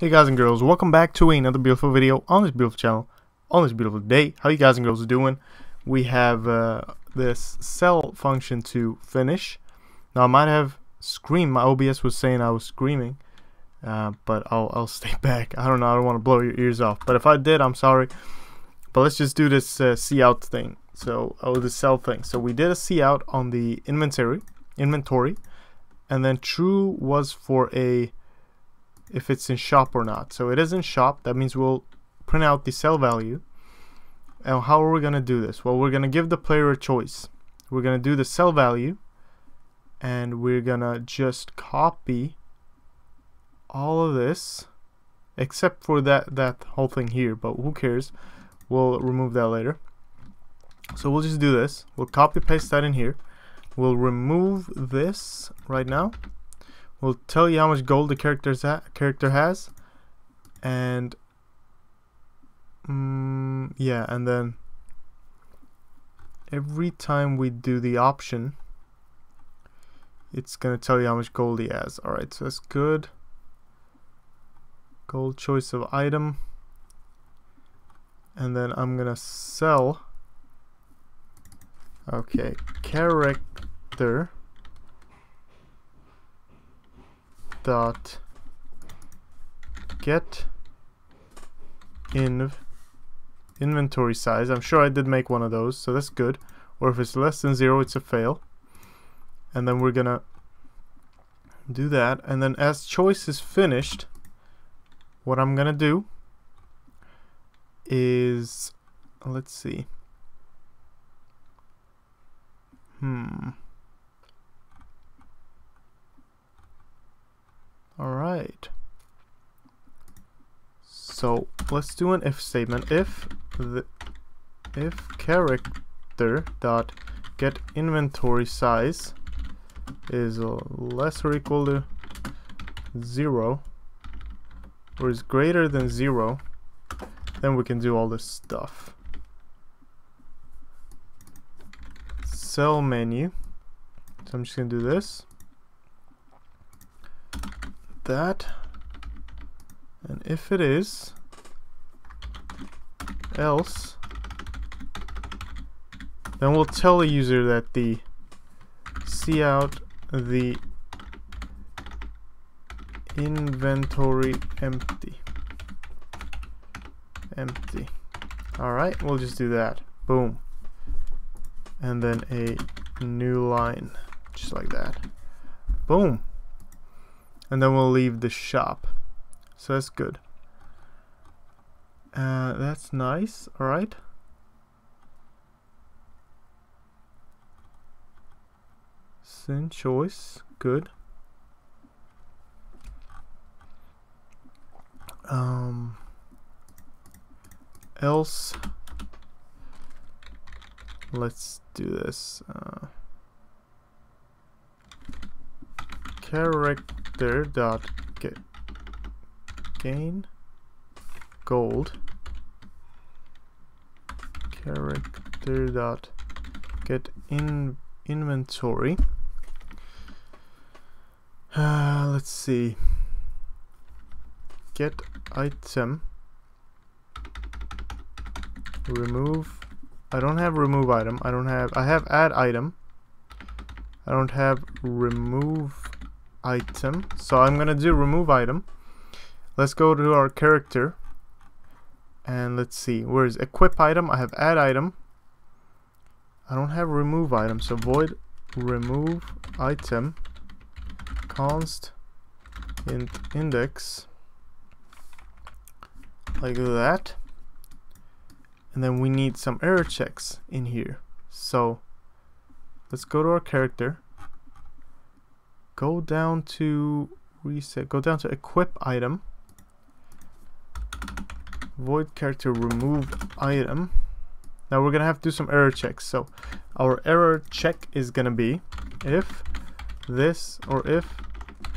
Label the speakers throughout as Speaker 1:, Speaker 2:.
Speaker 1: Hey guys and girls, welcome back to another beautiful video on this beautiful channel, on this beautiful day. How you guys and girls doing? We have uh, this sell function to finish. Now I might have screamed, my OBS was saying I was screaming, uh, but I'll, I'll stay back. I don't know, I don't want to blow your ears off, but if I did, I'm sorry. But let's just do this uh, cout thing. So, oh, the sell thing. So we did a cout on the inventory, inventory, and then true was for a if it's in shop or not. So it is in shop. That means we'll print out the sell value. And how are we going to do this? Well, we're going to give the player a choice. We're going to do the sell value and we're going to just copy all of this except for that that whole thing here, but who cares? We'll remove that later. So we'll just do this. We'll copy paste that in here. We'll remove this right now will tell you how much gold the character's character has. And mm, yeah and then every time we do the option it's gonna tell you how much gold he has. Alright so that's good. Gold choice of item. And then I'm gonna sell. Okay character dot get in inventory size. I'm sure I did make one of those, so that's good. Or if it's less than zero, it's a fail. And then we're gonna do that. And then as choice is finished, what I'm gonna do is, let's see. Hmm. Alright. So let's do an if statement. If the if character dot get inventory size is less or equal to zero or is greater than zero then we can do all this stuff sell menu so I'm just gonna do this that. And if it is else then we'll tell the user that the cout the inventory empty. Empty. Alright we'll just do that. Boom. And then a new line just like that. Boom and then we'll leave the shop. So that's good. Uh, that's nice. Alright. cin choice. Good. Um else let's do this uh, character character dot get gain gold. Character dot get in inventory. Uh, let's see. Get item. Remove. I don't have remove item. I don't have I have add item. I don't have remove item. So I'm gonna do remove item. Let's go to our character and let's see where is equip item. I have add item. I don't have remove item, so void remove item const int index like that and then we need some error checks in here so let's go to our character go down to reset, go down to equip item, void character remove item. Now we're gonna have to do some error checks. So our error check is gonna be if this or if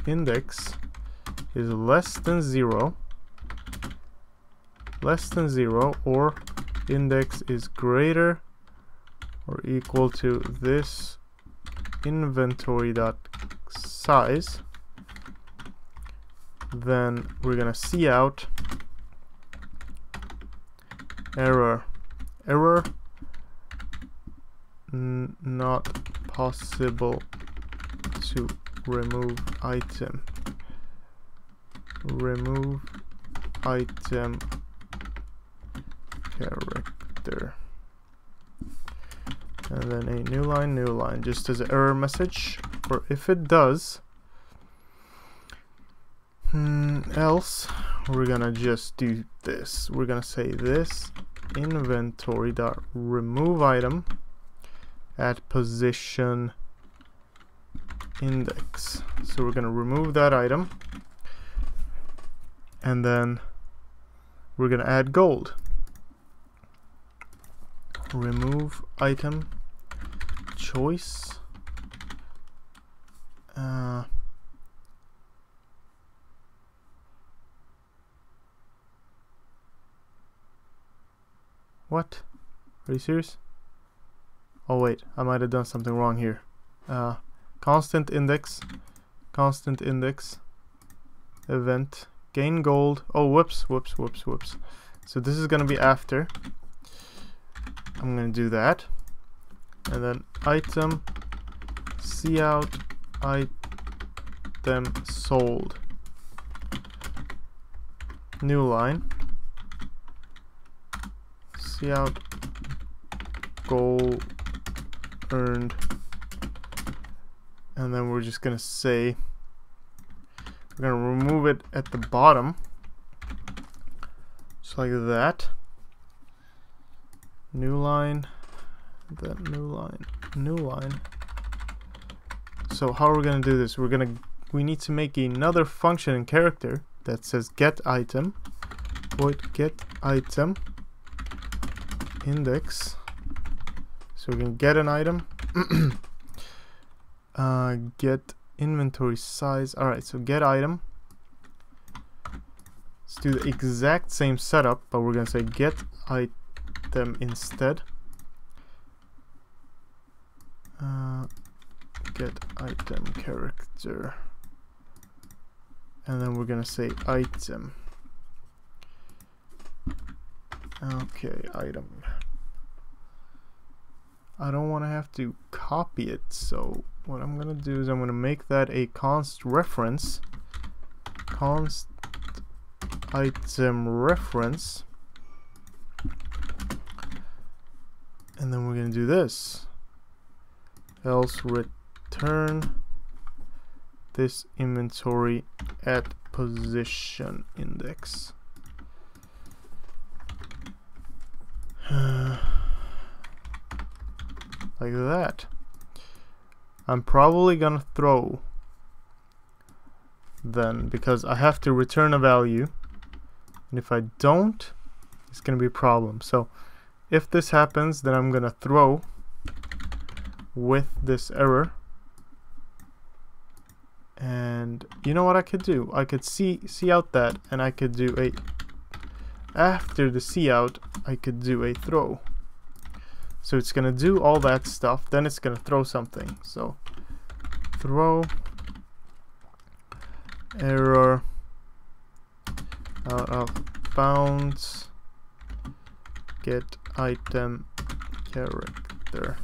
Speaker 1: index is less than zero, less than zero, or index is greater or equal to this inventory dot size then we're gonna cout error. Error not possible to remove item. Remove item character. And then a new line new line. Just as an error message if it does hmm, else we're gonna just do this. We're gonna say this inventory dot remove item at position index. So we're gonna remove that item and then we're gonna add gold. Remove item choice uh, what? Are you serious? Oh wait. I might have done something wrong here. Uh, constant index. Constant index. Event. Gain gold. Oh whoops. Whoops. Whoops. Whoops. So this is gonna be after. I'm gonna do that. And then item. Cout item sold. New line. Cout gold earned. And then we're just gonna say we're gonna remove it at the bottom. Just like that. New line that new line new line so how are we gonna do this? We're gonna we need to make another function in character that says get item void get item index. So we can get an item uh, get inventory size. Alright so get item. Let's do the exact same setup but we're gonna say get item instead. Uh, get item character. And then we're gonna say item. Okay item. I don't want to have to copy it so what I'm gonna do is I'm gonna make that a const reference. Const item reference. And then we're gonna do this. Else return this inventory at position index. Like that. I'm probably gonna throw then because I have to return a value. And if I don't it's gonna be a problem. So if this happens then I'm gonna throw with this error and you know what I could do I could see cout that and I could do a after the cout I could do a throw so it's gonna do all that stuff, then it's gonna throw something. So throw error out of bounds get item character.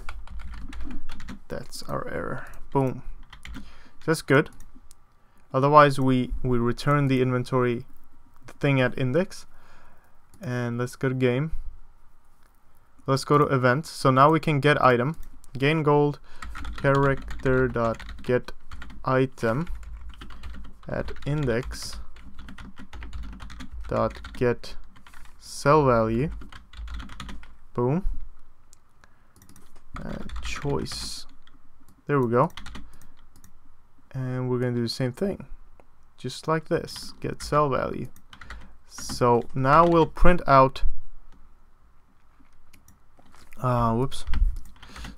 Speaker 1: That's our error. Boom. That's good. Otherwise we we return the inventory thing at index. And let's go to game. Let's go to event so now we can get item. Gain gold. Character dot get item at index dot get sell value. Boom. And choice. There we go and we're gonna do the same thing just like this get sell value. So now we'll print out uh, whoops.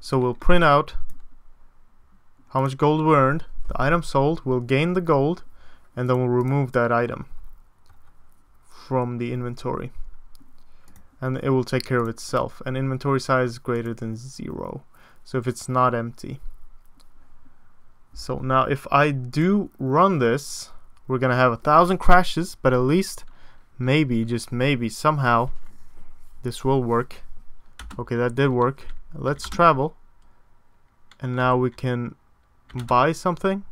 Speaker 1: So we'll print out how much gold we earned the item sold we'll gain the gold and then we'll remove that item from the inventory. And it will take care of itself and inventory size greater than zero. So if it's not empty so now if I do run this we're gonna have a thousand crashes but at least maybe just maybe somehow this will work. Okay that did work. Let's travel. And now we can buy something.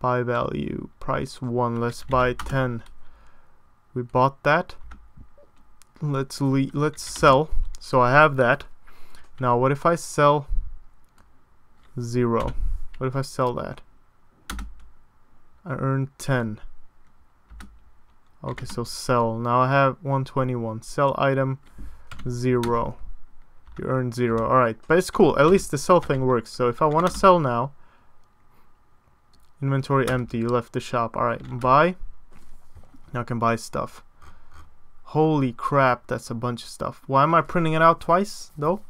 Speaker 1: Buy value. Price 1 let's buy 10 we bought that. Let's let's sell. So I have that. Now what if I sell 0 what if I sell that I earned 10 okay so sell now I have 121 sell item 0 you earn 0 alright but it's cool at least the sell thing works so if I want to sell now Inventory empty. You left the shop. Alright, buy. Now I can buy stuff. Holy crap, that's a bunch of stuff. Why am I printing it out twice, though?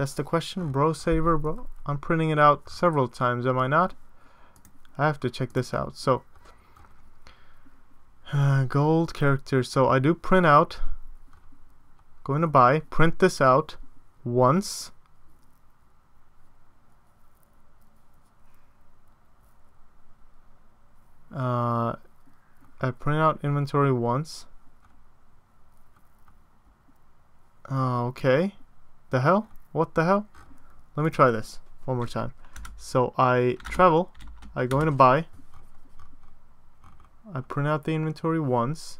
Speaker 1: That's the question. Bro saver, bro. I'm printing it out several times, am I not? I have to check this out. So, uh, gold character. So I do print out. Going to buy. Print this out once. uh, I print out inventory once. Uh, okay. The hell? What the hell? Let me try this one more time. So I travel, I go into buy, I print out the inventory once,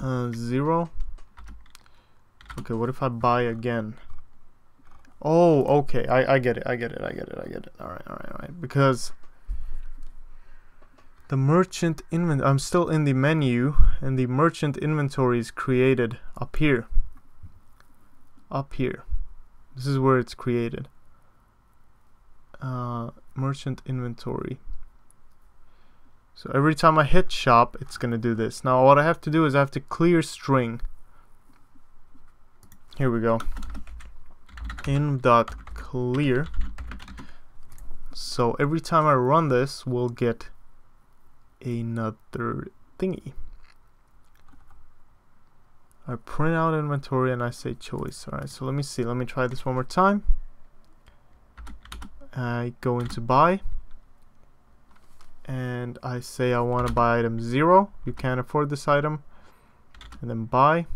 Speaker 1: uh, zero. Okay, what if I buy again? Oh, okay, I, I get it, I get it, I get it, I get it. Alright, alright, alright. Because the merchant inventory, I'm still in the menu and the merchant inventory is created up here. Up here. This is where it's created. Uh, merchant inventory. So every time I hit shop, it's gonna do this. Now what I have to do is I have to clear string. Here we go. In dot clear. So every time I run this, we'll get another thingy. I print out inventory and I say choice. Alright, so let me see. Let me try this one more time. I go into buy and I say I want to buy item 0. You can't afford this item. And then buy.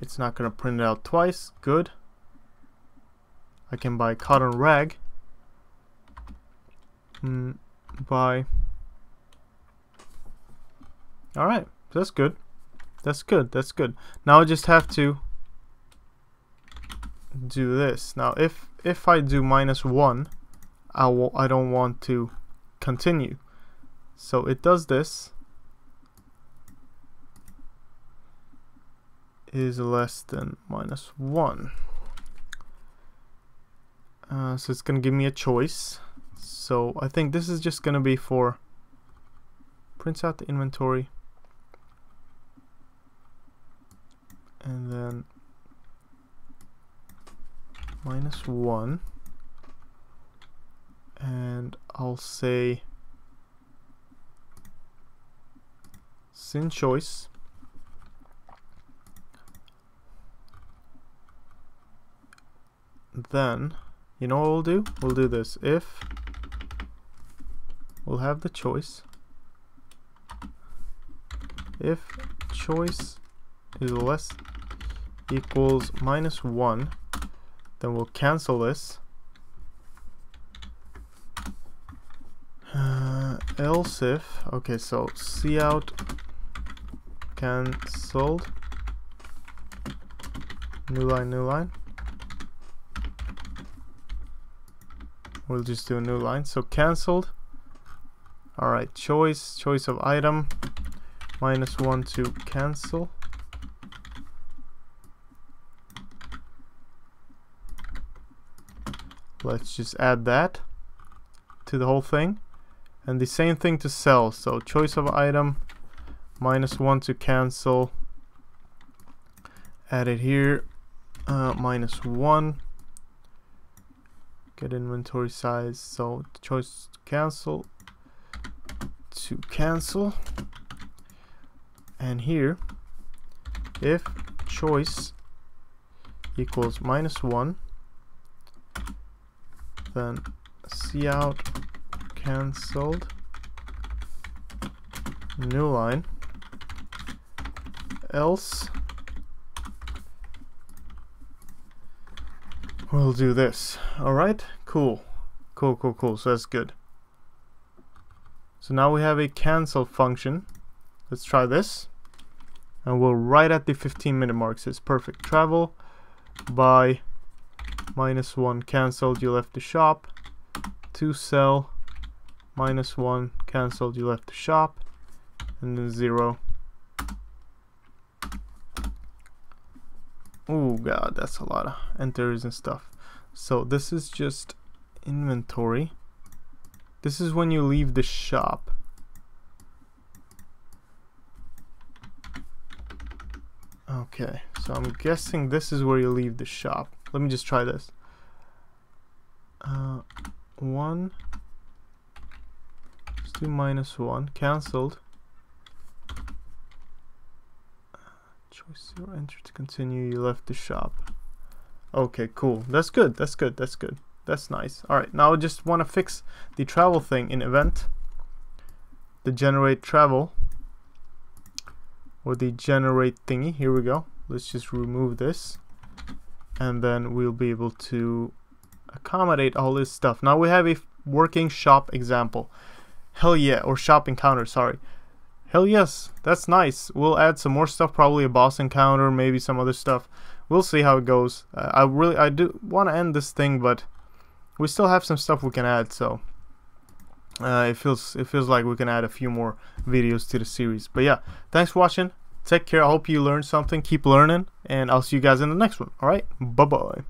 Speaker 1: It's not going to print it out twice. Good. I can buy cotton rag. Mm, Bye. Alright, that's good. That's good, that's good. Now I just have to do this. Now if if I do minus 1, I, will, I don't want to continue. So it does this. is less than minus 1. Uh, so it's going to give me a choice. So I think this is just gonna be for prints out the inventory and then minus one. And I'll say cin choice. Then you know what we'll do? We'll do this. If we'll have the choice. If choice is less equals minus 1 then we'll cancel this. Uh, else if okay so cout cancelled. New line new line. We'll just do a new line. So cancelled. Alright, choice, choice of item, minus one to cancel. Let's just add that to the whole thing. And the same thing to sell. So choice of item, minus one to cancel. Add it here, uh, minus one. Get inventory size. So choice to cancel, to cancel and here if choice equals minus 1 then cout cancelled. New line. Else we'll do this. Alright cool. Cool cool cool. So that's good. So now we have a cancel function. Let's try this. And we'll right at the 15 minute mark it's perfect. Travel by minus 1 cancelled you left the shop. To sell minus 1 cancelled you left the shop. And then 0 oh god that's a lot of enters and stuff. So this is just inventory. This is when you leave the shop. Okay, so I'm guessing this is where you leave the shop. Let me just try this. Uh, one. Let's do minus one. Cancelled. choice zero. Enter to continue. You left the shop. Okay, cool. That's good. That's good. That's good. That's nice. Alright, now I just want to fix the travel thing in event. The generate travel or the generate thingy here we go let's just remove this and then we'll be able to accommodate all this stuff. Now we have a working shop example. Hell yeah or shop encounter sorry. Hell yes that's nice. We'll add some more stuff probably a boss encounter maybe some other stuff. We'll see how it goes. Uh, I really I do want to end this thing but we still have some stuff we can add so uh, it feels it feels like we can add a few more videos to the series. But yeah thanks for watching take care. I hope you learned something. Keep learning and i'll see you guys in the next one. All right? Bye bye